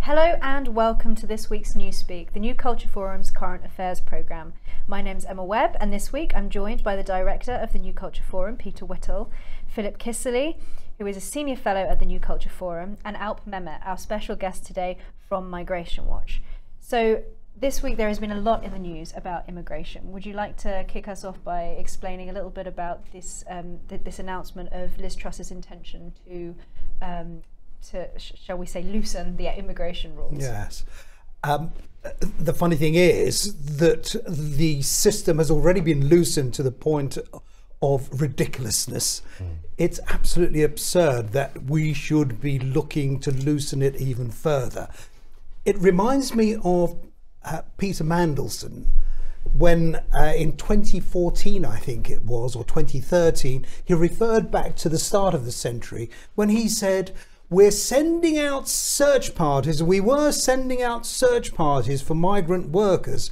Hello and welcome to this week's Newspeak, the New Culture Forum's current affairs programme. My name's Emma Webb, and this week I'm joined by the director of the New Culture Forum, Peter Whittle, Philip Kiszely, who is a senior fellow at the New Culture Forum, and Alp Mehmet, our special guest today from Migration Watch. So, this week there has been a lot in the news about immigration. Would you like to kick us off by explaining a little bit about this um, th- this announcement of Liz Truss's intention to um, to sh- shall we say loosen the immigration rules? Yes. Um, the funny thing is that the system has already been loosened to the point of ridiculousness. Mm. It's absolutely absurd that we should be looking to loosen it even further. It reminds me of uh, Peter Mandelson when uh, in 2014, I think it was, or 2013, he referred back to the start of the century when he said, we're sending out search parties. We were sending out search parties for migrant workers.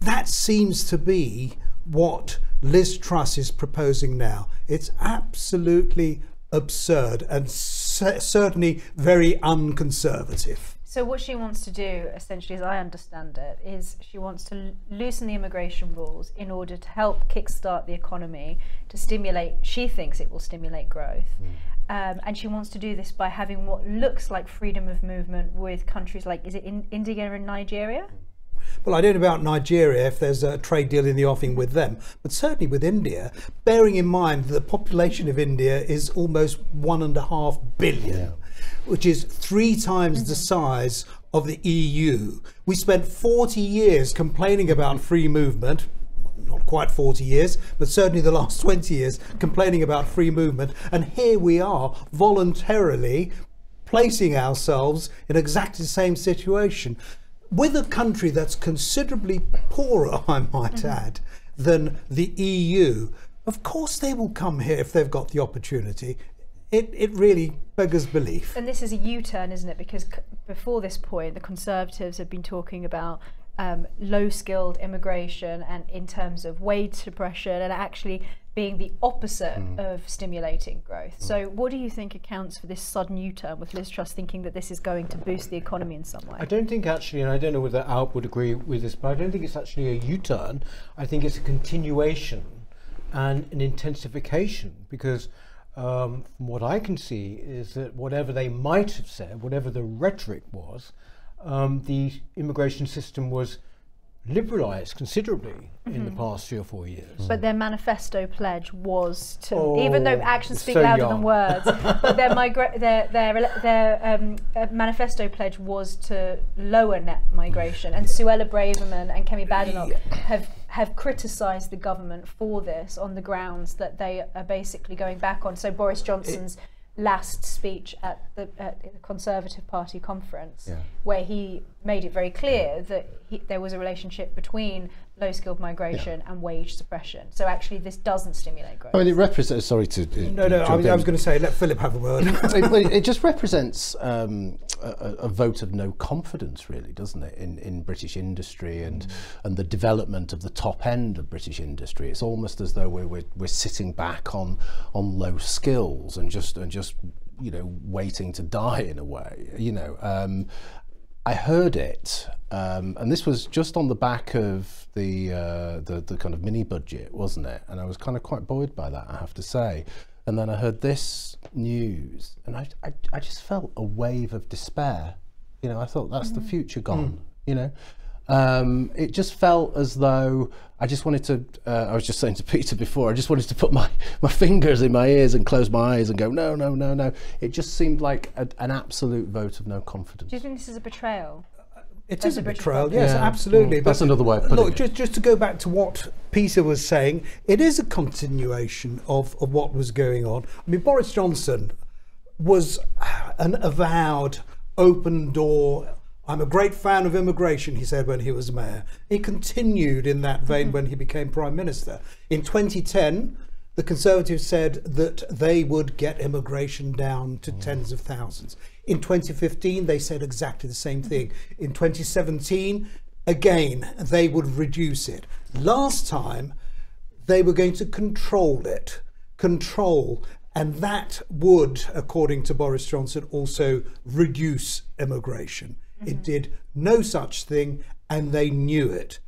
That seems to be what Liz Truss is proposing now. It's absolutely absurd and certainly very unconservative. So what she wants to do, essentially, as I understand it, is she wants to loosen the immigration rules in order to help kickstart the economy, to stimulate. She thinks it will stimulate growth, mm. Um, and she wants to do this by having what looks like freedom of movement with countries like is it in India and Nigeria? Well, I don't know about Nigeria if there's a trade deal in the offing with them, but certainly with India, bearing in mind that the population of India is almost one and a half billion. Yeah which is three times mm-hmm. the size of the EU. We spent 40 years complaining about free movement, not quite 40 years, but certainly the last 20 years, complaining about free movement. And here we are voluntarily placing ourselves in exactly the same situation with a country that's considerably poorer, I might mm-hmm. add, than the EU. Of course, they will come here if they've got the opportunity it, it really beggars belief. And this is a U turn, isn't it? Because c- before this point, the Conservatives have been talking about um, low skilled immigration and in terms of wage suppression and actually being the opposite mm. of stimulating growth. Mm. So, what do you think accounts for this sudden U turn with Liz Truss thinking that this is going to boost the economy in some way? I don't think actually, and I don't know whether Alp would agree with this, but I don't think it's actually a U turn. I think it's a continuation and an intensification because um, from what I can see, is that whatever they might have said, whatever the rhetoric was, um, the immigration system was liberalised considerably mm-hmm. in the mm-hmm. past three or four years. But their manifesto pledge was to, oh, even though actions speak so louder young. than words, but their, migra- their, their, their um, uh, manifesto pledge was to lower net migration. And Suella Braverman and Kemi Badenoch have have criticised the government for this on the grounds that they are basically going back on. So Boris Johnson's it, last speech at the, at the, Conservative Party conference, yeah. where he made it very clear that he, there was a relationship between low skilled migration yeah. and wage suppression. So actually, this doesn't stimulate growth. I mean, it represents. Sorry to. Uh, no, no. I was, I was, going to say, let Philip have a word. it, it, just represents um, a, a, vote of no confidence, really, doesn't it, in, in British industry and mm. and the development of the top end of British industry. It's almost as though we're we're, we're sitting back on on low skills and just and just you know waiting to die in a way. You know. Um, I heard it, um, and this was just on the back of the, uh, the the kind of mini budget, wasn't it? And I was kind of quite buoyed by that, I have to say. And then I heard this news, and I I, I just felt a wave of despair. You know, I thought that's mm-hmm. the future gone. Mm. You know, um, it just felt as though I just wanted to. Uh, I was just saying to Peter before. I just wanted to put my, my fingers in my ears and close my eyes and go, no, no, no, no. It just seemed like a, an absolute vote of no confidence. Do you think this is a betrayal? It is a betrayal, yes, yeah. absolutely. Mm, that's another way of putting look, it. Just, just to go back to what Peter was saying, it is a continuation of, of what was going on. I mean, Boris Johnson was an avowed open door I'm a great fan of immigration, he said when he was mayor. He continued in that vein mm-hmm. when he became prime minister. In 2010, the Conservatives said that they would get immigration down to mm. tens of thousands. In 2015, they said exactly the same mm-hmm. thing. In 2017, again, they would reduce it. Last time, they were going to control it. Control And that would, according to Boris Johnson, also reduce immigration. Mm-hmm. It did no such thing, and they knew it.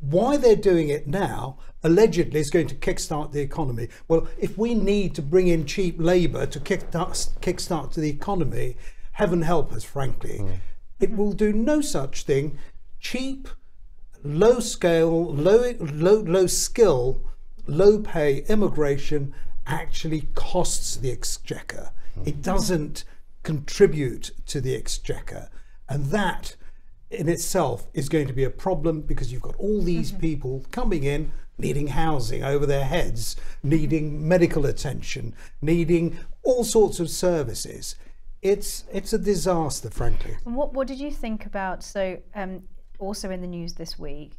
Why they're doing it now, allegedly, is going to kickstart the economy. Well, if we need to bring in cheap labour to kickstart, kickstart the economy, heaven help us, frankly. Mm. It will do no such thing. Cheap, low scale, low, low, low skill, low pay immigration actually costs the exchequer. Mm. It doesn't contribute to the exchequer. And that in itself is going to be a problem because you've got all these mm-hmm. people coming in needing housing over their heads, needing medical attention, needing all sorts of services. It's it's a disaster, frankly. What what did you think about so um, also in the news this week?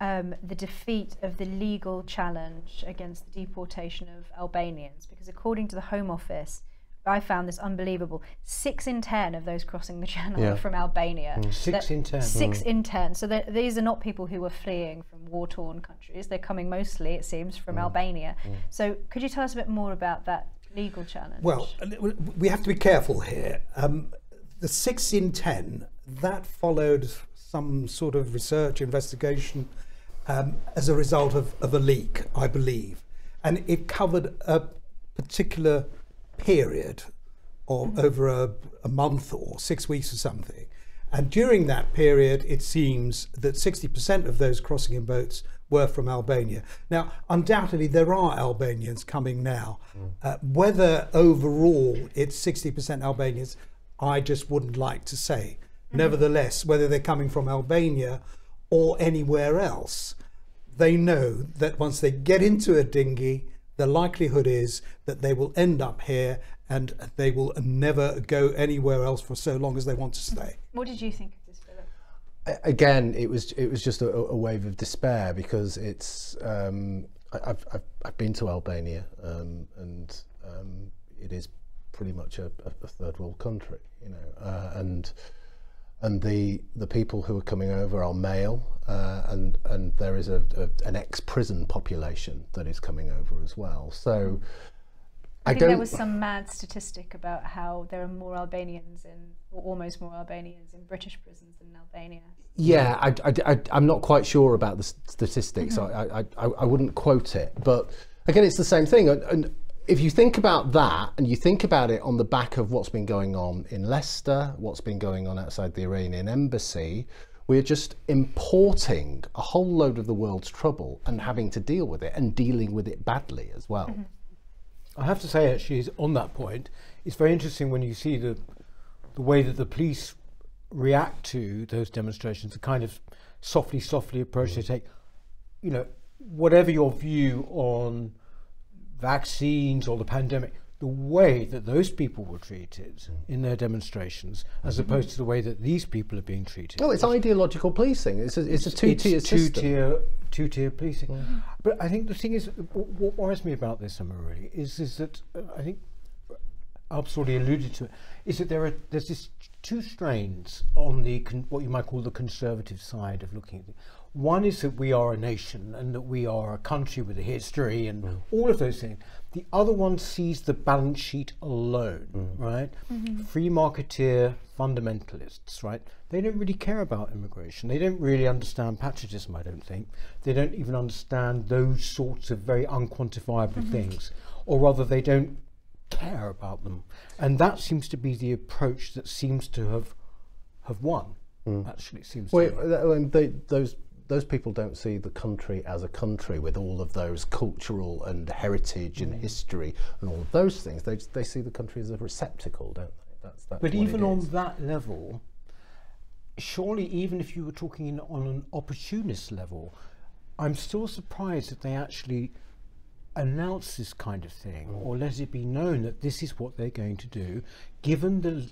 Um, the defeat of the legal challenge against the deportation of Albanians, because according to the Home Office, I found this unbelievable. Six in ten of those crossing the channel yeah. are from Albania. Mm. Six in ten. Six mm. in ten. So these are not people who are fleeing from war-torn countries. They're coming mostly, it seems, from mm. Albania. Mm. So could you tell us a bit more about that legal challenge? Well, we have to be careful here. Um, the six in ten that followed some sort of research investigation um, as a result of, of a leak, I believe, and it covered a particular period or over a, a month or six weeks or something. And during that period, it seems that 60% of those crossing in boats were from Albania. Now, undoubtedly, there are Albanians coming now. Mm. Uh, whether overall it's 60% Albanians, I just wouldn't like to say. Mm. Nevertheless, whether they're coming from Albania or anywhere else, they know that once they get into a dinghy, the likelihood is that they will end up here and they will never go anywhere else for so long as they want to stay. What did you think of this, Philip? Again, it was it was just a, a wave of despair because it's um, I, have I've I've been to Albania um, and um, it is pretty much a, a, third world country, you know, uh, and and the the people who are coming over are male, uh, and and there is a, a an ex prison population that is coming over as well. So. I, I think there was some mad statistic about how there are more Albanians in, or almost more Albanians in British prisons than in Albania. Yeah, I, I, I, am not quite sure about the statistics. Mm-hmm. I, I, I, wouldn't quote it, but again, it's the same thing. And, and if you think about that and you think about it on the back of what's been going on in Leicester, what's been going on outside the Iranian embassy, we're just importing a whole load of the world's trouble and having to deal with it and dealing with it badly as well. Mm-hmm. I have to say, actually, on that point, it's very interesting when you see the the way that the police react to those demonstrations, the kind of softly, softly approach mm-hmm. they take. You know, whatever your view on vaccines or the pandemic, the way that those people were treated in their demonstrations, as mm-hmm. opposed to the way that these people are being treated. Oh, it's ideological policing. It's a, it's a two-tier system. Two-tier, two-tier policing. Mm. But I think the thing is, what worries me about this, Emma, really, is, is that uh, I think Alp's already alluded to it, is that there are there's this two strains on the what you might call the conservative side of looking at it. One is that we are a nation and that we are a country with a history and mm. all of those things. The other one sees the balance sheet alone, mm. right? Mm-hmm. Free marketeer fundamentalists, right? They don't really care about immigration. They don't really understand patriotism, I don't think. They don't even understand those sorts of very unquantifiable mm-hmm. things. Or rather, they don't care about them. And that seems to be the approach that seems to have have won. Mm. Actually, it seems. Well, they, those those people don't see the country as a country with all of those cultural and heritage and mm. history and all of those things. They, they see the country as a receptacle, don't they? That's, that's but even on that level, surely even if you were talking on an opportunist level, I'm still surprised that they actually announce this kind of thing mm. or let it be known that this is what they're going to do, given the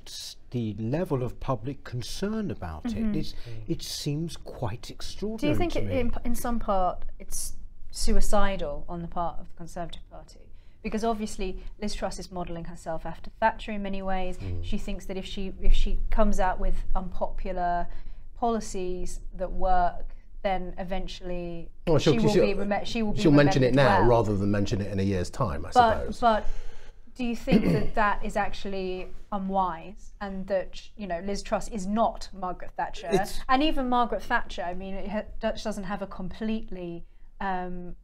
the level of public concern about mm-hmm. it, it seems quite extraordinary. Do you think it, in, in some part it's suicidal on the part of the Conservative Party? Because obviously Liz Truss is modelling herself after Thatcher in many ways. Mm. She thinks that if she if she comes out with unpopular policies that work, then eventually she, will be she will be she'll mention it now well. rather than mention it in a year's time. I but, suppose. But do you think that that is actually unwise and that you know Liz Truss is not Margaret Thatcher? It's and even Margaret Thatcher I mean it doesn't have a completely um,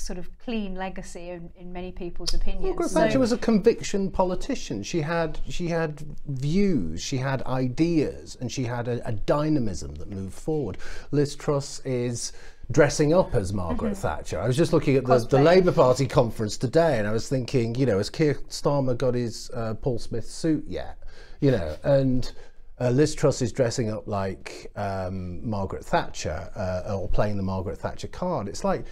sort of clean legacy in, in many people's opinions. Margaret so Thatcher was a conviction politician. She had she had views, she had ideas, and she had a, a dynamism that moved forward. Liz Truss is dressing up as Margaret mm-hmm. Thatcher. I was just looking at the, the, Labour Party conference today, and I was thinking, you know, has Keir Starmer got his uh, Paul Smith suit yet? You know, and. Uh, Liz Truss is dressing up like um, Margaret Thatcher uh, or playing the Margaret Thatcher card. It's like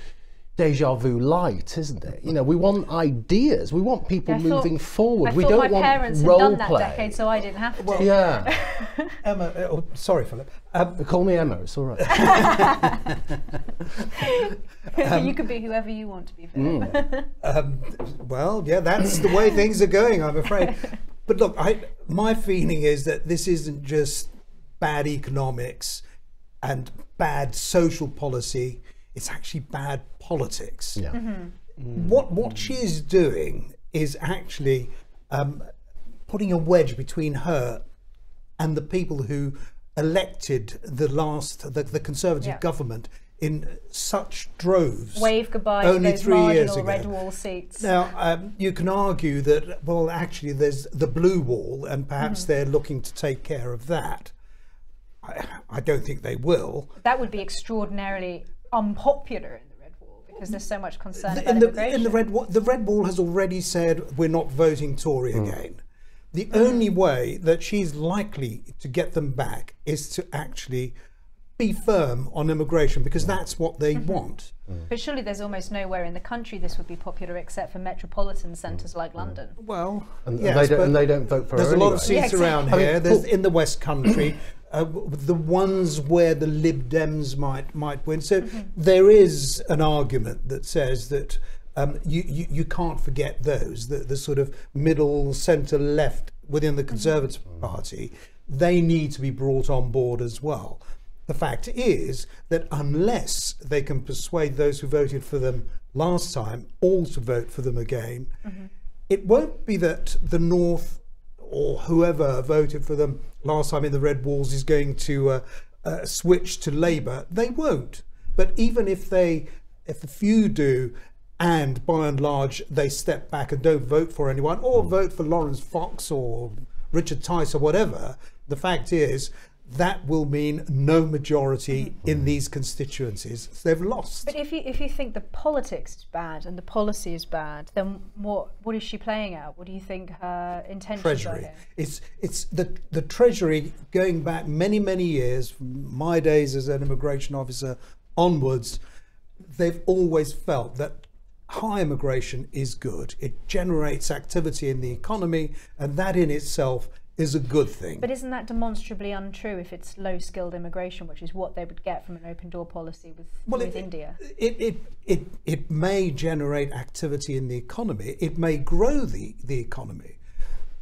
deja vu light, isn't it? You know, we want ideas. We want people yeah, moving thought, forward. I we don't my want parents role had done that play. decade, so I didn't have to. Well, yeah. Emma, uh, oh, sorry, Philip. Um, Call me Emma. It's all right. um, you could be whoever you want to be, Philip. Mm. um, well, yeah, that's the way things are going. I'm afraid. But look, I, my feeling is that this isn't just bad economics and bad social policy it's actually bad politics. Yeah. Mm-hmm. Mm. What what she is doing is actually um, putting a wedge between her and the people who elected the last the, the Conservative yeah. government in such droves. Wave goodbye only to those three marginal years red wall seats. Now um, you can argue that well, actually, there's the blue wall, and perhaps mm-hmm. they're looking to take care of that. I, I don't think they will. That would be extraordinarily unpopular in the Red Wall because there's so much concern the, about in the. In the Red Wall, the Red Wall has already said we're not voting Tory mm. again. The mm. only way that she's likely to get them back is to actually be firm on immigration because that's what they mm-hmm. want. Mm. But surely there's almost nowhere in the country this would be popular except for metropolitan centres like London. Well, and, yes, and, they, don't, and they don't vote for There's a anyway. lot of seats yeah, around here. There's in the West Country. Uh, the ones where the Lib Dems might might win. So mm-hmm. there is an argument that says that um, you, you, you can't forget those the the sort of middle centre left within the mm-hmm. Conservative mm-hmm. Party. They need to be brought on board as well. The fact is that unless they can persuade those who voted for them last time all to vote for them again, mm-hmm. it won't be that the North or whoever voted for them last time in the Red Walls is going to uh, uh, switch to Labour. They won't. But even if they, if a few do, and by and large they step back and don't vote for anyone, or vote for Laurence Fox or Richard Tice or whatever, the fact is that will mean no majority mm. in these constituencies. They've lost. But if you if you think the politics is bad and the policy is bad, then what what is she playing at? What do you think her intentions treasury. are here? It's it's the the Treasury going back many many years, from my days as an immigration officer onwards. They've always felt that high immigration is good. It generates activity in the economy, and that in itself is a good thing. But isn't that demonstrably untrue if it's low skilled immigration, which is what they would get from an open door policy with, well, with it, India? It, it, it, it may generate activity in the economy, it may grow the, the economy.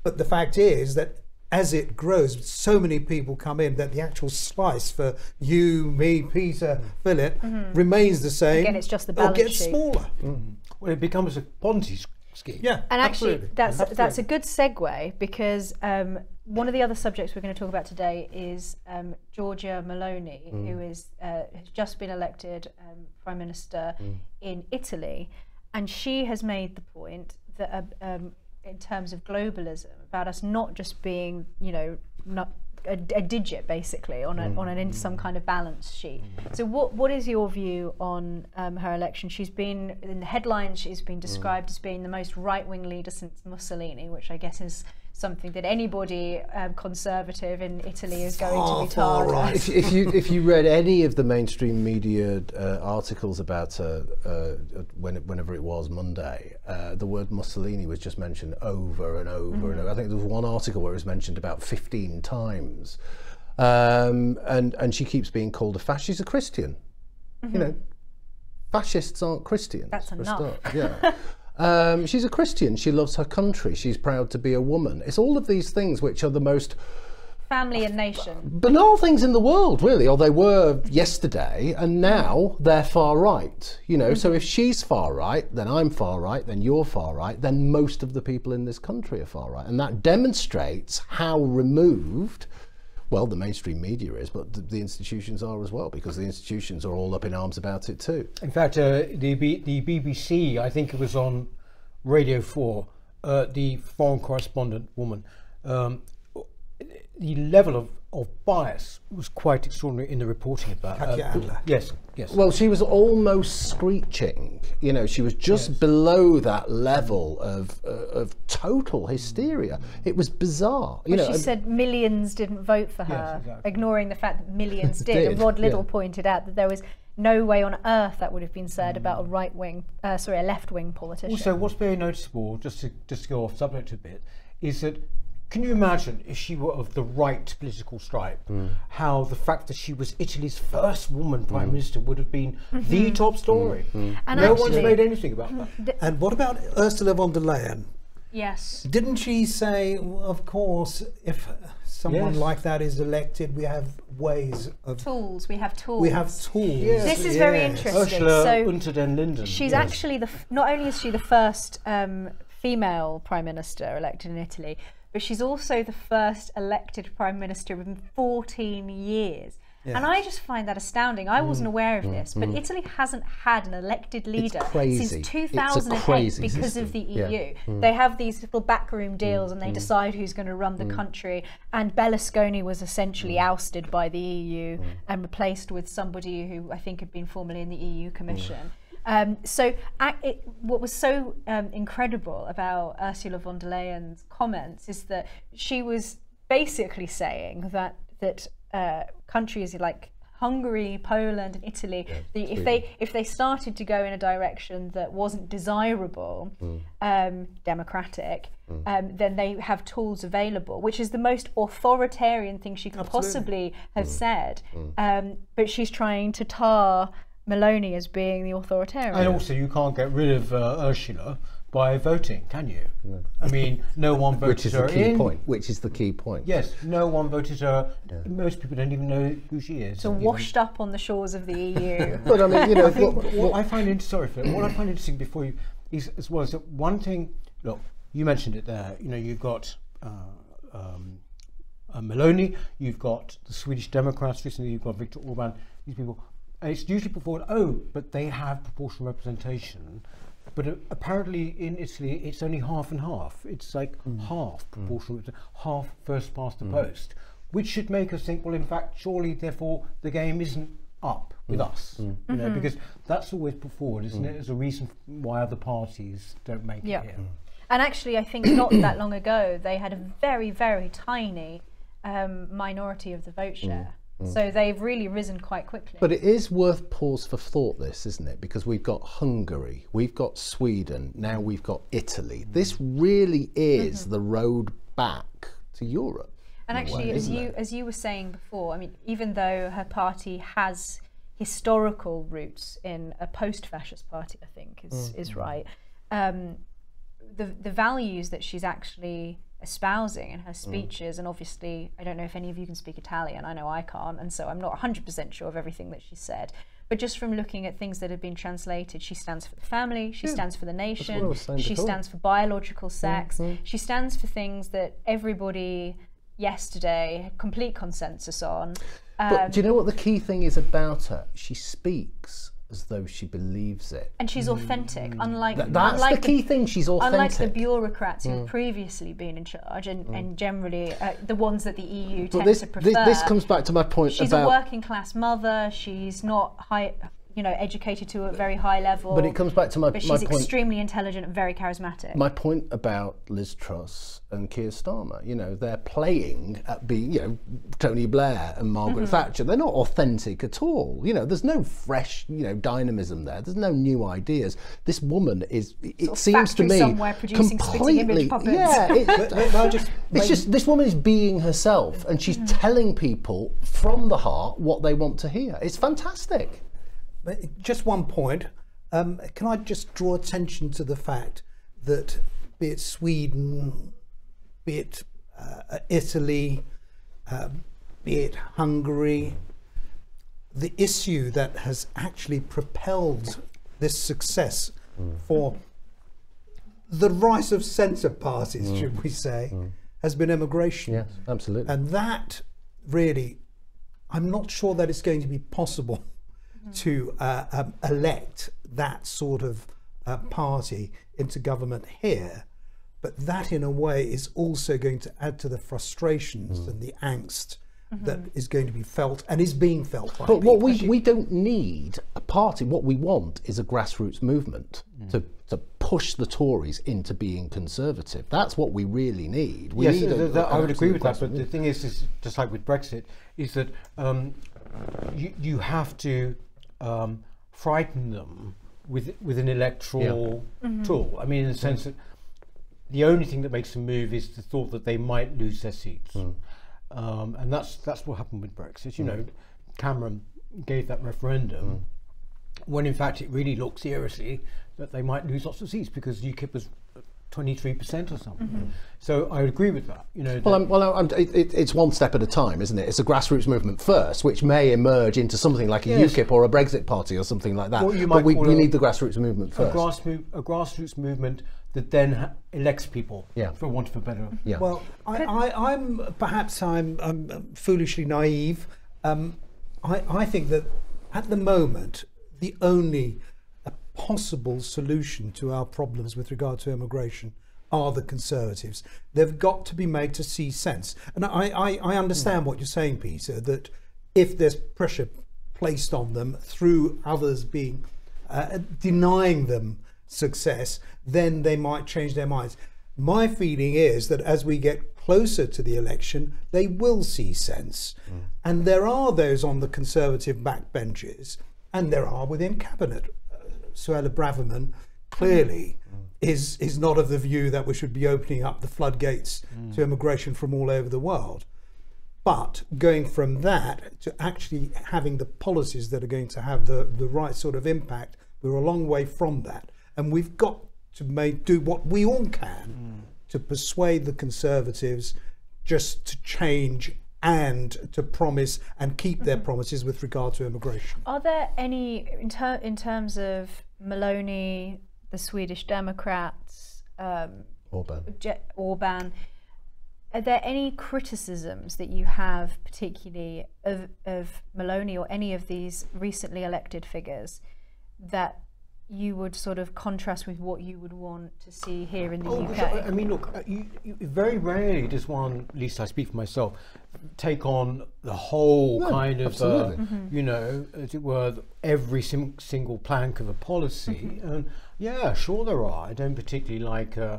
But the fact is that as it grows, so many people come in that the actual slice for you, me, Peter, Philip mm-hmm. remains the same. Again, it's just the balance or gets sheet. smaller. Mm. Well, it becomes a Ponzi scheme. Yeah, and actually, absolutely. that's absolutely. that's a good segue because um, one of the other subjects we're going to talk about today is um, Giorgia Meloni, mm. who is uh, has just been elected um, prime minister mm. in Italy, and she has made the point that uh, um, in terms of globalism, about us not just being, you know, not a, a, digit basically on, a, mm. on an in some kind of balance sheet. Mm. So what what is your view on um, her election? She's been in the headlines. She's been described mm. as being the most right wing leader since Mussolini, which I guess is something that anybody um, conservative in Italy is going to be tarred. Right. If, if, you if you read any of the mainstream media uh, articles about uh, uh, when it, whenever it was Monday, uh, the word Mussolini was just mentioned over and over mm. and over. I think there was one article where it was mentioned about 15 times, um, and and she keeps being called a fascist. She's a Christian, mm-hmm. you know. Fascists aren't Christians. That's enough. Yeah. Um, she's a Christian. She loves her country. She's proud to be a woman. It's all of these things which are the most family and nation. Banal things in the world, really, or they were yesterday, and now they're far right. You know, mm-hmm. so if she's far right, then I'm far right, then you're far right, then most of the people in this country are far right. And that demonstrates how removed well, the mainstream media is, but the, the, institutions are as well, because the institutions are all up in arms about it too. In fact, uh, the, B- the BBC, I think it was on Radio 4, uh, the foreign correspondent woman, um, the level of, of bias was quite extraordinary in the reporting about uh, Yes, yes. Well, she was almost screeching. You know, she was just yes. below that level of uh, of total hysteria. It was bizarre. You well, know, she said millions didn't vote for her, yes, exactly. ignoring the fact that millions did. did. And Rod Liddle yeah. pointed out that there was no way on earth that would have been said mm. about a right wing, uh, sorry, a left wing politician. Also, what's very noticeable, just to just to go off subject a bit, is that can you imagine if she were of the right political stripe, mm. how the fact that she was Italy's first woman prime mm. minister would have been mm-hmm. the top story? Mm. And no actually, one's made anything about that. And what about Ursula von der Leyen? Yes. Didn't she say, well, of course, if someone yes. like that is elected, we have ways of tools. We have tools. We have tools. Yes. This is yes. very interesting. Ursula so unter den Linden. She's yes. actually the. F- not only is she the first um, female prime minister elected in Italy, but she's also the first elected prime minister in 14 years. Yeah. And I just find that astounding. I wasn't mm. aware of mm. this, but mm. Italy hasn't had an elected leader since 2008 because system. of the EU. Yeah. Mm. They have these little backroom mm. deals and they mm. decide who's going to run the country. And Berlusconi was essentially ousted by the EU and replaced with somebody who I think had been formerly in the EU Commission. Um, so, it, what was so um, incredible about Ursula von der Leyen's comments is that she was basically saying that that uh, countries like Hungary, Poland, and Italy, yeah, the, if they if they started to go in a direction that wasn't desirable, mm. um, democratic, mm. um, then they have tools available, which is the most authoritarian thing she could Absolutely. possibly have mm. said. Mm. Um, but she's trying to tar Meloni as being the authoritarian. And also, you can't get rid of uh, Ursula by voting, can you? No. I mean, no one voted which is her the key in. point. Which is the key point. Yes, no one voted her. Yeah. Most people don't even know who she is. So washed even. up on the shores of the EU. but I mean, you know, what, what, I find interesting. Sorry, Phil, what I find interesting before you is as well is that one thing. Look, you mentioned it there. You know, you've got. Uh, um, uh, Meloni, you've got the Swedish Democrats recently, you've got Viktor Orban, these people and it's usually put forward, oh, but they have proportional representation. But uh, apparently in Italy, it's only half and half. It's like mm. half mm. proportional, mm. half first past the mm. post, which should make us think, well, in fact, surely, therefore, the game isn't up with mm. us. Mm. You know, mm-hmm. because that's always put forward, isn't it, as a reason why other parties don't make it here. And actually, I think not that long ago, they had a very, very tiny um, minority of the vote share. Mm. So they've really risen quite quickly. But it is worth pause for thought, this, isn't it? Because we've got Hungary, we've got Sweden, now we've got Italy. Mm. This really is mm-hmm. the road back to Europe. And actually, way, as you it? as you were saying before, I mean, even though her party has historical roots in a post-fascist party, I think is mm. is right. Um, the the values that she's actually espousing in her mm. speeches mm. and obviously I don't know if any of you can speak Italian I know I can't and so I'm not 100% sure of everything that she said but just from looking at things that have been translated she stands for the family she yeah. stands for the nation she before. stands for biological sex mm-hmm. she stands for things that everybody yesterday complete consensus on um, but do you know what the key thing is about her she speaks as though she believes it. And she's authentic, mm. unlike Th- that's unlike the key thing. She's authentic. Unlike the bureaucrats who mm. have previously been in charge, and, mm. and generally uh, the ones that the EU but tends this, to prefer. This, this, comes back to my point. She's about a working class mother. She's not high you know, educated to a very high level. But it comes back to my, but she's my point. extremely intelligent and very charismatic. My point about Liz Truss and Keir Starmer, you know, they're playing at being, you know, Tony Blair and Margaret mm-hmm. Thatcher. They're not authentic at all. You know, there's no fresh, you know, dynamism there. There's no new ideas. This woman is, it sort seems to me, completely, yeah. It, just, it's just this woman is being herself, and she's mm-hmm. telling people from the heart what they want to hear. It's fantastic. Just one point. Um, can I just draw attention to the fact that, be it Sweden, be it uh, Italy, um, be it Hungary, the issue that has actually propelled this success mm. for the rise of centre parties, mm. should we say, mm. has been immigration. Yes, absolutely. And that really, I'm not sure that it's going to be possible. To uh, um, elect that sort of uh, party into government here. But that, in a way, is also going to add to the frustrations mm. and the angst Mm-hmm. that is going to be felt and is being felt. but people. what we, we don't need a party. What we want is a grassroots movement mm. to, to push the Tories into being conservative. That's what we really need. We yes, need the, the, I would agree with that. But the thing is, is, just like with Brexit, is that um, you, you have to um, frighten them with with an electoral yeah. mm-hmm. tool. I mean, in the sense that the only thing that makes them move is the thought that they might lose their seats. Mm. Um, and that's that's what happened with Brexit. You mm. know, Cameron gave that referendum mm. when in fact it really looked seriously that they might lose lots of seats because UKIP was 23% or something. Mm-hmm. So I agree with that. You know. Well, I'm, well, I'm, it, it's one step at a time, isn't it? It's a grassroots movement first, which may emerge into something like a yes. UKIP or a Brexit party or something like that. but we, we need the grassroots movement first. A, grass a grassroots movement that then ha- elects people. Yeah. For want of a better. Yeah. Well, I, am perhaps I'm, I'm, foolishly naive. Um, I, I think that at the moment the only possible solution to our problems with regard to immigration are the Conservatives. They've got to be made to see sense. And I, I, I understand what you're saying, Peter, that if there's pressure placed on them through others being uh, denying them success, then they might change their minds. My feeling is that as we get closer to the election, they will see sense. Mm. And there are those on the Conservative backbenches, and there are within Cabinet. Suella Braverman clearly mm. is, is not of the view that we should be opening up the floodgates mm. to immigration from all over the world. But going from that to actually having the policies that are going to have the, the right sort of impact, we're a long way from that. And we've got to make, do what we all can mm. to persuade the Conservatives just to change and to promise and keep their mm-hmm. promises with regard to immigration. Are there any, in, ter- in terms of Meloni, the Swedish Democrats, um, Orban. Je- Orban, are there any criticisms that you have, particularly of, of Meloni or any of these recently elected figures, that you would sort of contrast with what you would want to see here in the oh, UK? I mean, look, uh, you, you, very rarely does one, at least I speak for myself, take on the whole no, kind of, uh, mm-hmm. you know, as it were, every sim- single plank of a policy. Mm-hmm. And yeah, sure there are. I don't particularly like. Uh,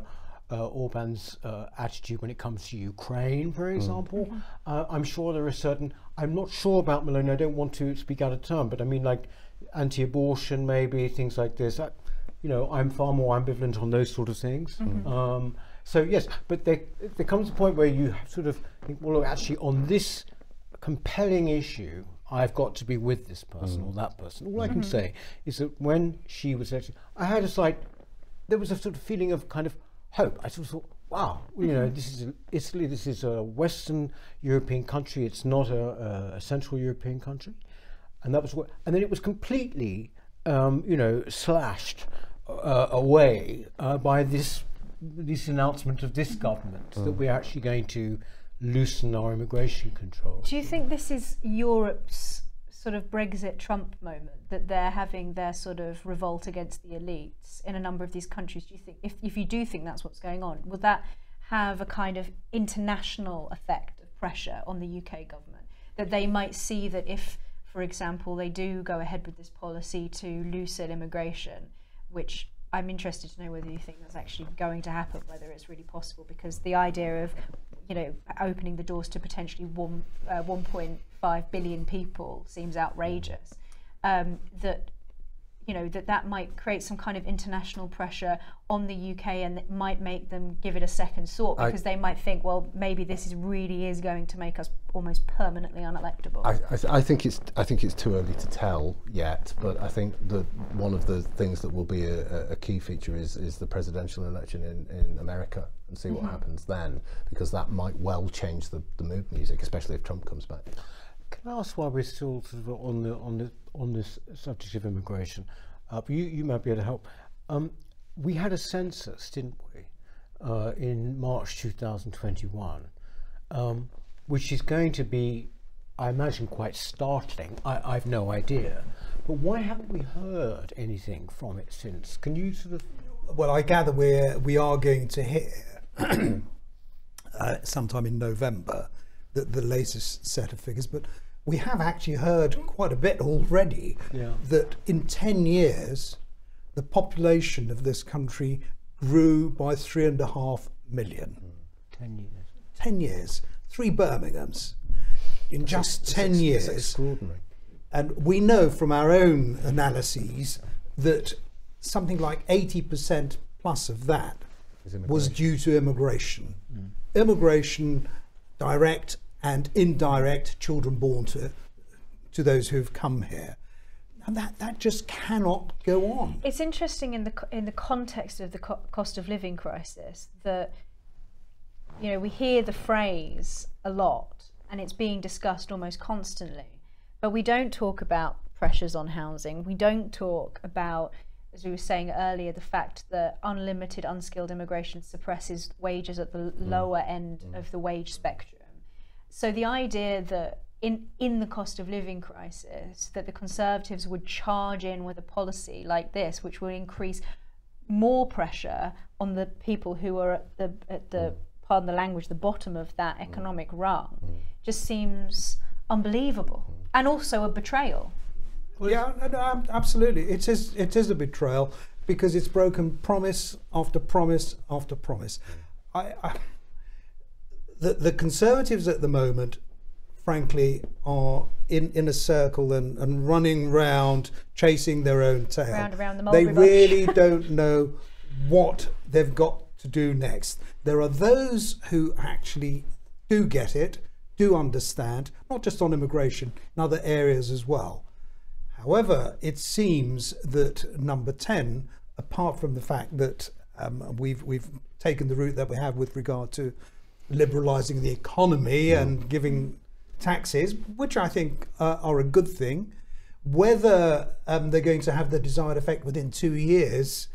uh, Orban's uh, attitude when it comes to Ukraine, for mm. example. Mm-hmm. Uh, I'm sure there are certain. I'm not sure about Meloni. I don't want to speak out of turn, but I mean, like anti-abortion, maybe things like this. I, you know, I'm far more ambivalent on those sort of things. Mm-hmm. Um, so yes, but there there comes a point where you sort of think, well, look, actually, on this compelling issue, I've got to be with this person mm. or that person. All mm-hmm. I can mm-hmm. say is that when she was actually, I had a slight, there was a sort of feeling of kind of hope. I sort of thought, wow, you know, mm-hmm. this is Italy, this is a Western European country, it's not a, a Central European country and that was what, and then it was completely, um, you know, slashed uh, away uh, by this this announcement of this government mm. that we're actually going to loosen our immigration control. Do you think this is Europe's sort of Brexit Trump moment that they're having their sort of revolt against the elites in a number of these countries? Do you think, if, if you do think that's what's going on, would that have a kind of international effect of pressure on the UK government? That they might see that if for example, they do go ahead with this policy to loosen immigration, which I'm interested to know whether you think that's actually going to happen, whether it's really possible, because the idea of, you know, opening the doors to potentially one, uh, 1.5 billion people seems outrageous. Um, that you know that that might create some kind of international pressure on the UK and it might make them give it a second thought because I, they might think well maybe this is really is going to make us almost permanently unelectable I, I, th- I, think it's I think it's too early to tell yet but I think that one of the things that will be a, a key feature is is the presidential election in, in America and see what mm-hmm. happens then because that might well change the, the mood music especially if Trump comes back can I ask why we're still sort of on the on the on this subject of immigration? Uh, you you might be able to help. Um, we had a census, didn't we, uh, in March 2021, um, which is going to be, I imagine, quite startling. I, I've no idea. But why haven't we heard anything from it since? Can you sort of? Well, I gather we're we are going to hear uh, sometime in November the, the latest set of figures, but we have actually heard quite a bit already yeah. that in 10 years, the population of this country grew by three and a half million. Mm. 10 years. 10 years. Three Birminghams in just 10 ex- years. extraordinary. And we know from our own analyses that something like 80% plus of that was due to immigration. Mm. Immigration direct and indirect children born to to those who've come here. And that, that just cannot go on. It's interesting in the in the context of the co- cost of living crisis that you know we hear the phrase a lot and it's being discussed almost constantly, but we don't talk about pressures on housing. We don't talk about as we were saying earlier, the fact that unlimited unskilled immigration suppresses wages at the mm. lower end mm. of the wage spectrum. So the idea that in in the cost of living crisis, that the Conservatives would charge in with a policy like this, which would increase more pressure on the people who are at the at the mm. pardon the language, the bottom of that economic rung, just seems unbelievable and also a betrayal. Well, yeah, no, absolutely. It is it is a betrayal because it's broken promise after promise after promise. I, I, the the Conservatives at the moment, frankly, are in, in a circle and, and running round chasing their own tail. Round the they really don't know what they've got to do next. There are those who actually do get it, do understand, not just on immigration, in other areas as well. However, it seems that number 10, apart from the fact that um, we've, we've taken the route that we have with regard to liberalising the economy mm. and giving taxes, which I think uh, are a good thing, whether um, they're going to have the desired effect within two years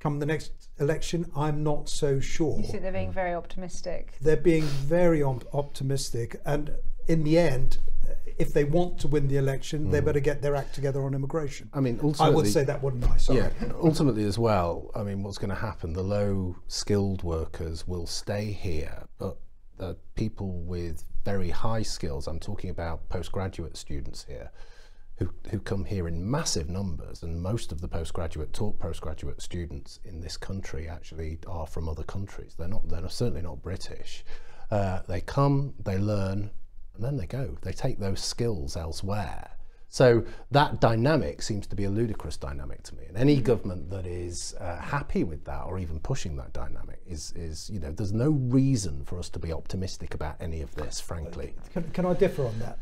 come the next election, I'm not so sure. You think they're being very optimistic? They're being very op- optimistic. And in the end, if they want to win the election, mm. they better get their act together on immigration. I mean, ultimately, I would say that, wouldn't I? Sorry. Yeah, ultimately as well. I mean, what's going to happen? The low-skilled workers will stay here, but the people with very high skills. I'm talking about postgraduate students here. Who, who come here in massive numbers, and most of the postgraduate taught postgraduate students in this country actually are from other countries. They're not. They're certainly not British. Uh, they come, they learn, and then they go. They take those skills elsewhere. So that dynamic seems to be a ludicrous dynamic to me. And any government that is uh, happy with that or even pushing that dynamic is, is, you know, there's no reason for us to be optimistic about any of this, frankly. Can, can I differ on that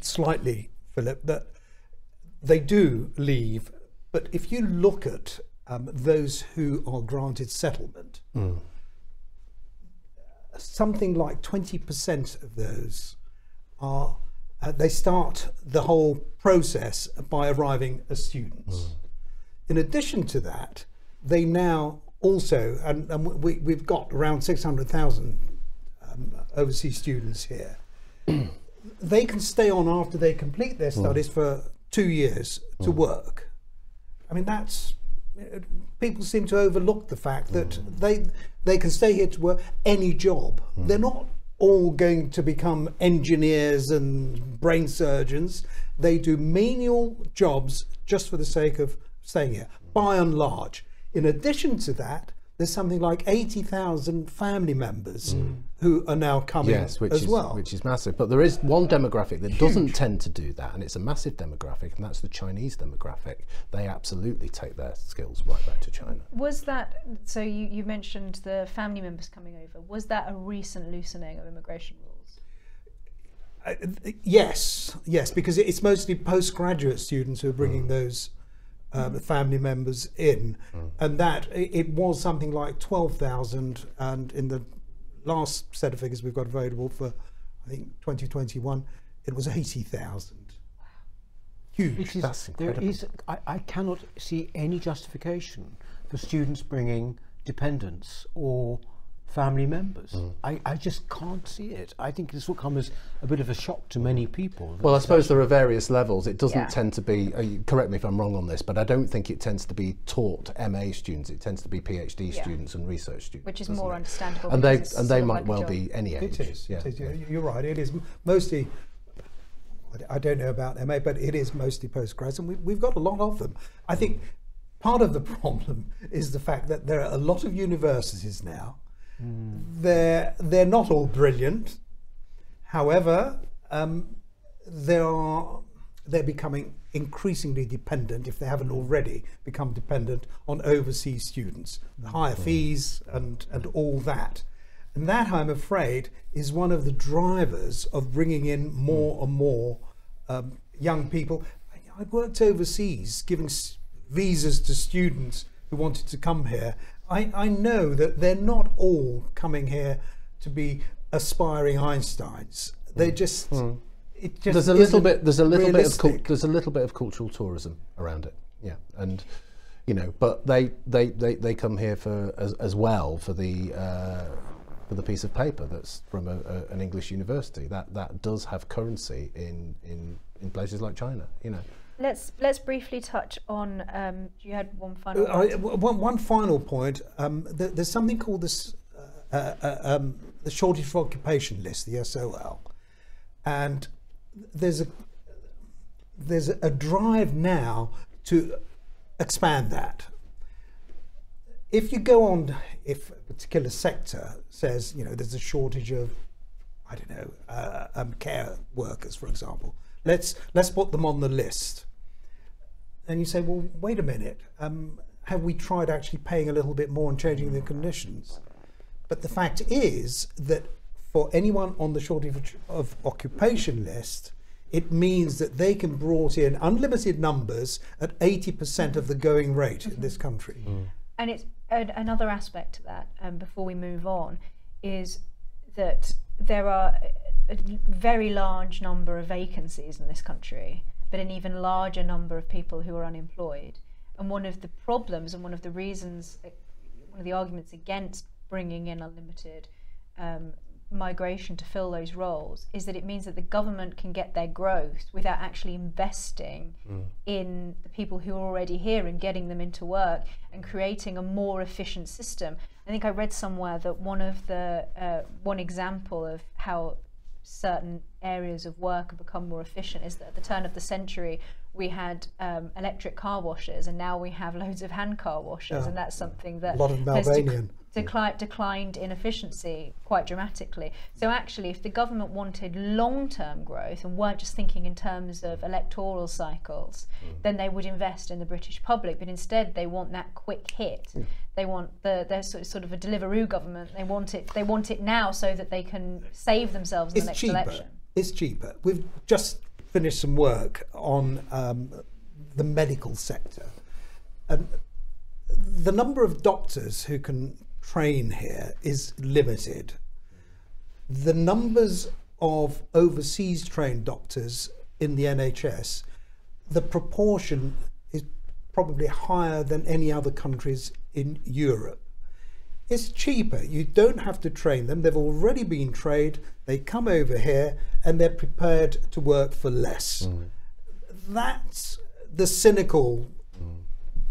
slightly, Philip? That they do leave, but if you look at um, those who are granted settlement, mm. something like 20% of those are uh, they start the whole process by arriving as students. Mm. In addition to that, they now also, and, and we, we've got around 600,000 um, overseas students here, they can stay on after they complete their mm. studies mm. for two years to mm. work. I mean, that's people seem to overlook the fact that mm. they they can stay here to work any job. Mm. They're not all going to become engineers and brain surgeons. They do menial jobs just for the sake of staying here, by and large. In addition to that, there's something like 80,000 family members mm. Who are now coming yes, which as is, well. Which is massive. But there is one demographic that Huge. doesn't tend to do that, and it's a massive demographic, and that's the Chinese demographic. They absolutely take their skills right back to China. Was that, so you, you mentioned the family members coming over, was that a recent loosening of immigration rules? Uh, yes, yes, because it's mostly postgraduate students who are bringing mm. those um, family members in, mm. and that it was something like twelve thousand, and in the last set of figures we've got available for, I think 2021, it was eighty thousand. Huge. Is, That's incredible. There is, I, I cannot see any justification for students bringing dependents or family members. Mm. I, I just can't see it. I think this will come as a bit of a shock to many people. Well, I suppose there are various levels. It doesn't yeah. tend to be, uh, correct me if I'm wrong on this, but I don't think it tends to be taught MA students. It tends to be PhD yeah. students and research students. Which is more it? understandable. And they, and they might like well be any age. It is. Yeah. It is. You're right. It is mostly I don't know about MA, but it is mostly postgrads, and we, we've got a lot of them. I think part of the problem is the fact that there are a lot of universities now Mm. They're they're not all brilliant. However, um, they are they're becoming increasingly dependent, if they haven't already become dependent on overseas students, the higher mm. fees and and all that. And that, I'm afraid, is one of the drivers of bringing in more and more um, young people. I worked overseas, giving visas to students who wanted to come here, I, I know that they're not all coming here to be aspiring Einsteins. They mm. just mm. it just there's a little bit there's a little realistic. bit of there's a little bit of cultural tourism around it. Yeah, and you know, but they they they, they come here for as, as well for the. Uh, for the piece of paper that's from a, a, an English university, that that does have currency in, in, in places like China, you know. Let's let's briefly touch on. Um, you had one final. Uh, one, one final point. Um, th there's something called this uh, uh, um, the shortage for occupation list, the SOL, and there's a there's a drive now to expand that. If you go on, if a particular sector says, you know, there's a shortage of, I don't know, uh, um, care workers, for example, let's let's put them on the list and you say, well, wait a minute, um, have we tried actually paying a little bit more and changing the conditions? But the fact is that for anyone on the shortage of occupation list, it means that they can brought in unlimited numbers at 80% of the going rate in this country. Mm. And it's another aspect to that, um, before we move on, is that there are a very large number of vacancies in this country but an even larger number of people who are unemployed. And one of the problems and one of the reasons, uh, one of the arguments against bringing in unlimited um, migration to fill those roles is that it means that the government can get their growth without actually investing mm. in the people who are already here and getting them into work and creating a more efficient system. I think I read somewhere that one of the uh, one example of how certain areas of work have become more efficient is that at the turn of the century we had um, electric car washers and now we have loads of hand car washers yeah. and that's something that a lot of Malvanian decli- declined in efficiency quite dramatically. So actually, if the government wanted long-term growth and weren't just thinking in terms of electoral cycles, mm. then they would invest in the British public. But instead, they want that quick hit. They want the they're sort of a Deliveroo government. They want it. They want it now so that they can save themselves in it's the next cheaper. election. It's cheaper. We've just finished some work on um, the medical sector. And the number of doctors who can train here is limited. The numbers of overseas trained doctors in the NHS, the proportion is probably higher than any other countries in Europe. It's cheaper. You don't have to train them. They've already been trained. They come over here and they're prepared to work for less. Mm. That's the cynical mm.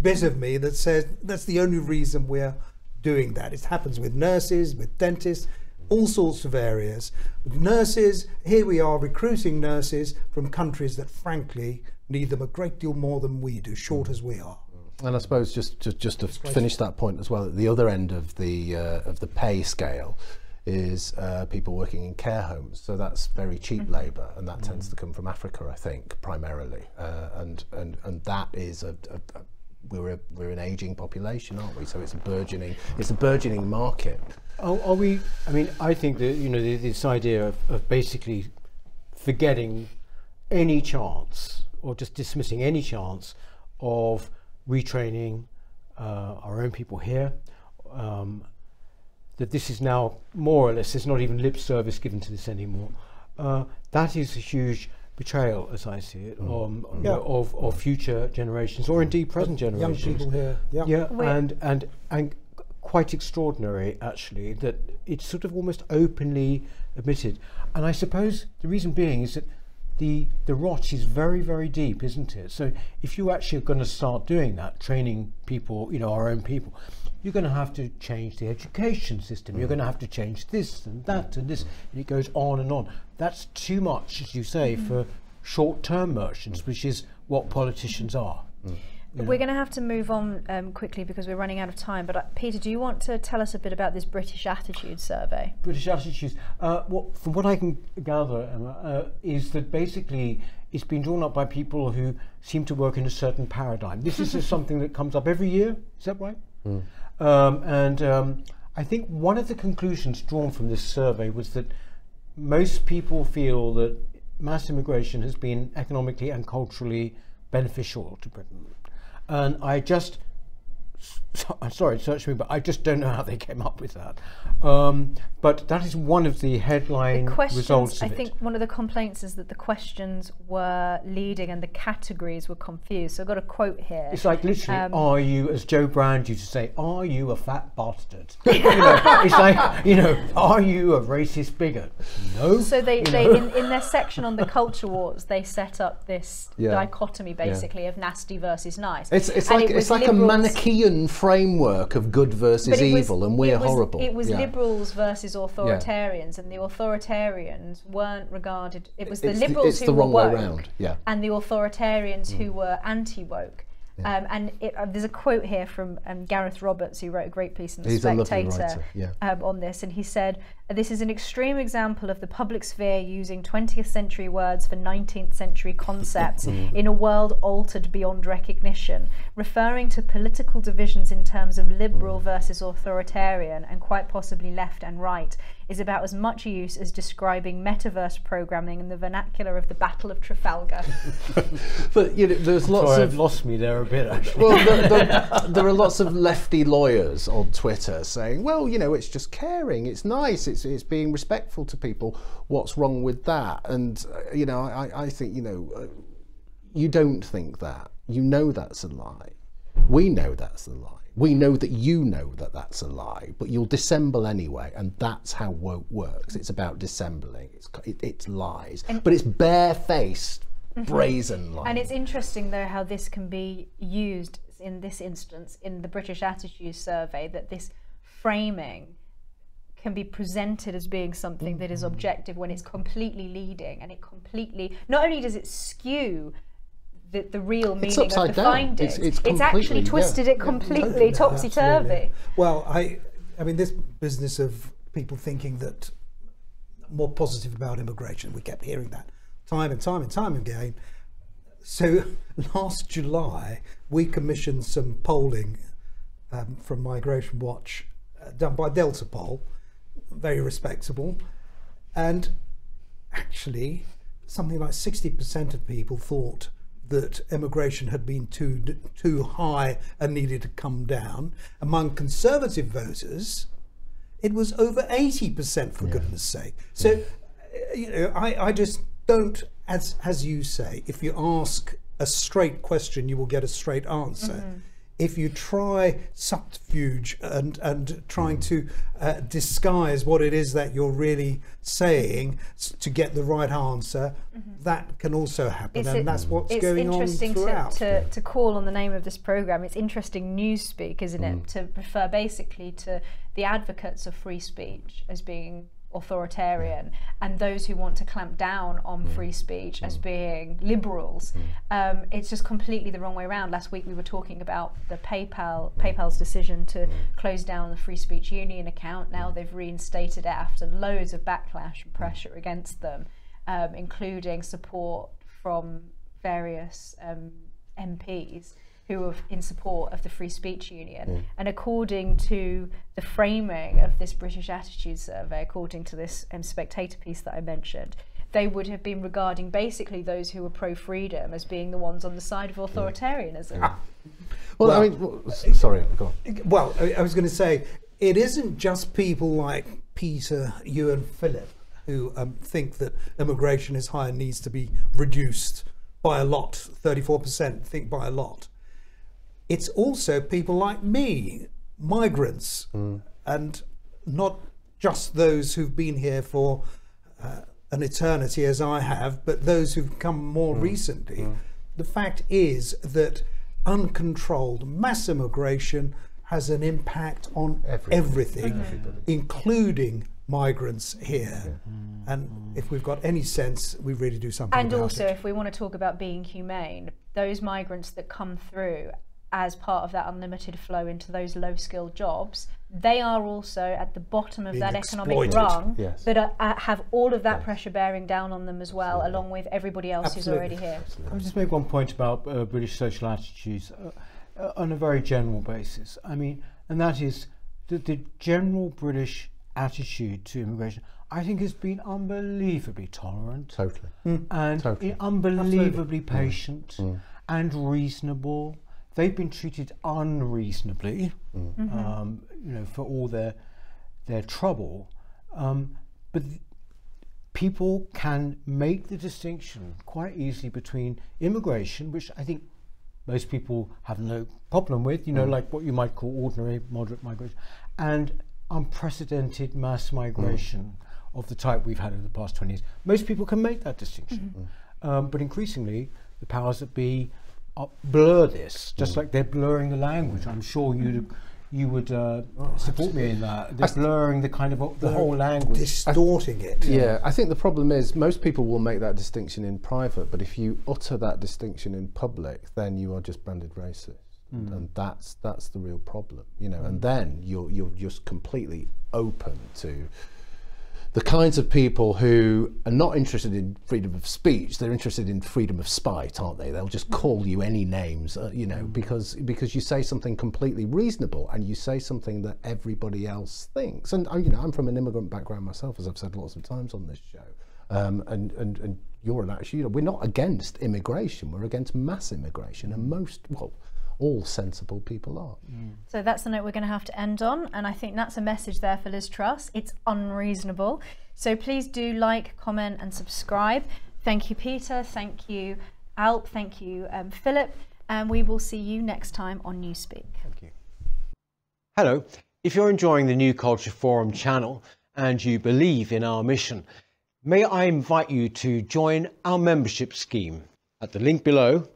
bit of me that says that's the only reason we're doing that. It happens with nurses, with dentists, all sorts of areas. With nurses, here we are recruiting nurses from countries that frankly need them a great deal more than we do, short as we are. And I suppose just just, just to finish that point as well, at the other end of the uh, of the pay scale is uh, people working in care homes. So that's very cheap mm-hmm. labour, and that mm-hmm. tends to come from Africa, I think, primarily. Uh, and and and that is a, a, a we're a, we're an aging population, aren't we? So it's a burgeoning it's a burgeoning market. Are, are we? I mean, I think that you know this idea of, of basically forgetting any chance or just dismissing any chance of retraining uh, our own people here. Um, that this is now more or less, there's not even lip service given to this anymore. Uh, that is a huge betrayal, as I see it, mm. um, yeah. of, of future generations or indeed present generations. Young people here, yeah. Yeah, and, and, and quite extraordinary, actually, that it's sort of almost openly admitted. And I suppose the reason being is that the the rot is very very deep isn't it so if you actually are going to start doing that training people you know our own people you're going to have to change the education system you're going to have to change this and that and this and it goes on and on that's too much as you say mm. for short-term merchants which is what politicians are mm. We're going to have to move on um, quickly because we're running out of time. But uh, Peter, do you want to tell us a bit about this British Attitude Survey? British Attitudes. Uh, well, from what I can gather, Emma, uh, is that basically it's been drawn up by people who seem to work in a certain paradigm. This is something that comes up every year. Is that right? Mm. Um, and um, I think one of the conclusions drawn from this survey was that most people feel that mass immigration has been economically and culturally beneficial to Britain. And I just, I'm sorry, search me, but I just don't know how they came up with that. Um, but that is one of the headline the results. I it. think one of the complaints is that the questions were leading and the categories were confused. So I've got a quote here. It's like literally, um, are you, as Jo Brand used to say, are you a fat bastard? you know, it's like, you know, are you a racist bigot? No. So they, they in, in, their section on the culture wars, they set up this yeah. dichotomy basically yeah. of nasty versus nice. It's, it's like, it it's like a Manichaean framework of good versus evil, and we're it was, horrible. It was yeah. liberals versus authoritarians, yeah. and the authoritarians weren't regarded. It was the it's liberals the, who the wrong were woke, around. Yeah. and the authoritarians mm. who were anti-woke. Yeah. Um, and it, uh, there's a quote here from um, Gareth Roberts, who wrote a great piece in The He's Spectator yeah. um, on this, and he said, "This is an extreme example of the public sphere using 20th century words for 19th century concepts mm. in a world altered beyond recognition, referring to political divisions in terms of liberal mm. versus authoritarian, and quite possibly left and right." is about as much use as describing metaverse programming in the vernacular of the Battle of Trafalgar. but you know, there's lots Sorry, of I've lost me there a bit. Actually. Well, there, there, there, are lots of lefty lawyers on Twitter saying, "Well, you know, it's just caring. It's nice. It's it's being respectful to people. What's wrong with that?" And uh, you know, I I think you know, uh, you don't think that. You know that's a lie. We know that's a lie we know that you know that that's a lie, but you'll dissemble anyway, and that's how woke works. It's about dissembling. It's it, it's lies, and but it's barefaced, mm-hmm. brazen lies. And it's interesting though how this can be used in this instance in the British Attitudes Survey that this framing can be presented as being something mm-hmm. that is objective when it's completely leading and it completely not only does it skew the, the real meaning of the down. findings. It's, it's, it's actually twisted yeah. it completely yeah, topsy turvy. Well, I, I mean, this business of people thinking that more positive about immigration, we kept hearing that time and time and time again. So last July, we commissioned some polling um, from Migration Watch uh, done by Deltapoll, very respectable, and actually something like 60% of people thought that immigration had been too too high and needed to come down. Among conservative voters, it was over 80% for yeah. goodness sake. So, yeah. you know, I, I just don't, as, as you say, if you ask a straight question, you will get a straight answer. Mm -hmm if you try subterfuge and, and trying mm. to uh, disguise what it is that you're really saying to get the right answer, mm-hmm. that can also happen. It's and that's what's going on throughout. To, to, to call on the name of this program, it's interesting newspeak, isn't mm. it? To refer basically to the advocates of free speech as being authoritarian and those who want to clamp down on mm. free speech mm. as being liberals. Mm. Um, it's just completely the wrong way around. Last week we were talking about the PayPal PayPal's decision to mm. close down the Free Speech Union account. Now mm. they've reinstated it after loads of backlash and pressure against them, um, including support from various um, MPs who are in support of the Free Speech Union. Mm. And according to the framing of this British Attitude Survey, according to this um, spectator piece that I mentioned, they would have been regarding basically those who were pro freedom as being the ones on the side of authoritarianism. Ah. Well, well, I mean, well, sorry, go on. Well, I was going to say, it isn't just people like Peter, you, and Philip who um, think that immigration is high and needs to be reduced by a lot, 34% think by a lot it's also people like me, migrants, mm. and not just those who've been here for uh, an eternity as I have, but those who've come more mm. recently. Mm. The fact is that uncontrolled mass immigration has an impact on Everybody. everything, including migrants here. Yeah. Mm. And if we've got any sense, we really do something. And also, it. if we want to talk about being humane, those migrants that come through as part of that unlimited flow into those low skilled jobs, they are also at the bottom of Being that economic exploited. rung yes. that are, uh, have all of that yes. pressure bearing down on them as well, Absolutely. along with everybody else Absolutely. who's already here. Absolutely. I'll just make one point about uh, British social attitudes uh, uh, on a very general basis. I mean, and that is that the general British attitude to immigration, I think, has been unbelievably tolerant. Totally. Mm. And totally. unbelievably Absolutely. patient mm. and reasonable they've been treated unreasonably, mm. mm-hmm. um, you know, for all their their trouble. Um, but th- people can make the distinction quite easily between immigration, which I think most people have no problem with, you know, mm. like what you might call ordinary moderate migration, and unprecedented mass migration mm. of the type we've had over the past 20 years. Most people can make that distinction. Mm-hmm. Um, but increasingly, the powers that be blur this, just mm. like they're blurring the language. I'm sure you you would uh, oh, support me in that. They're blurring the kind of the whole language, distorting it. Yeah, I think the problem is most people will make that distinction in private, but if you utter that distinction in public, then you are just branded racist. Mm. And that's that's the real problem, you know. Mm. And then you're you're just completely open to the kinds of people who are not interested in freedom of speech they're interested in freedom of spite aren't they? They'll just call you any names uh, you know because because you say something completely reasonable and you say something that everybody else thinks. And you know I'm from an immigrant background myself as I've said lots of times on this show. Um, and, and, and you're an actually, you know, we're not against immigration, we're against mass immigration, and most, well, all sensible people are. Mm. So that's the note we're going to have to end on, and I think that's a message there for Liz Truss. It's unreasonable. So please do like, comment, and subscribe. Thank you, Peter. Thank you, Alp. Thank you, um, Philip. And we will see you next time on Newspeak. Thank you. Hello. If you're enjoying the New Culture Forum channel and you believe in our mission, may I invite you to join our membership scheme at the link below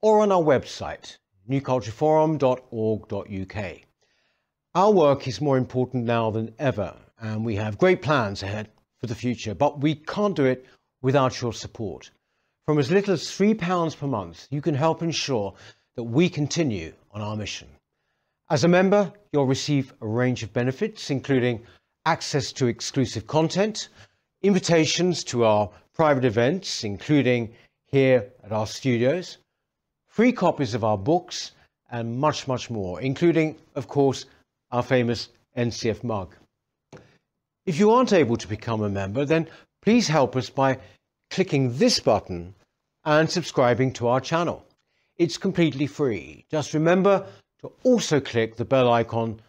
or on our website newcultureforum.org.uk. Our work is more important now than ever, and we have great plans ahead for the future, but we can't do it without your support. From as little as £3 per month, you can help ensure that we continue on our mission. As a member, you'll receive a range of benefits, including access to exclusive content, invitations to our private events, including here at our studios, free copies of our books, and much, much more, including, of course, our famous NCF mug. If you aren't able to become a member, then please help us by clicking this button and subscribing to our channel. It's completely free. Just remember to also click the bell icon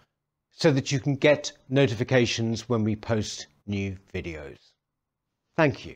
so that you can get notifications when we post new videos. Thank you.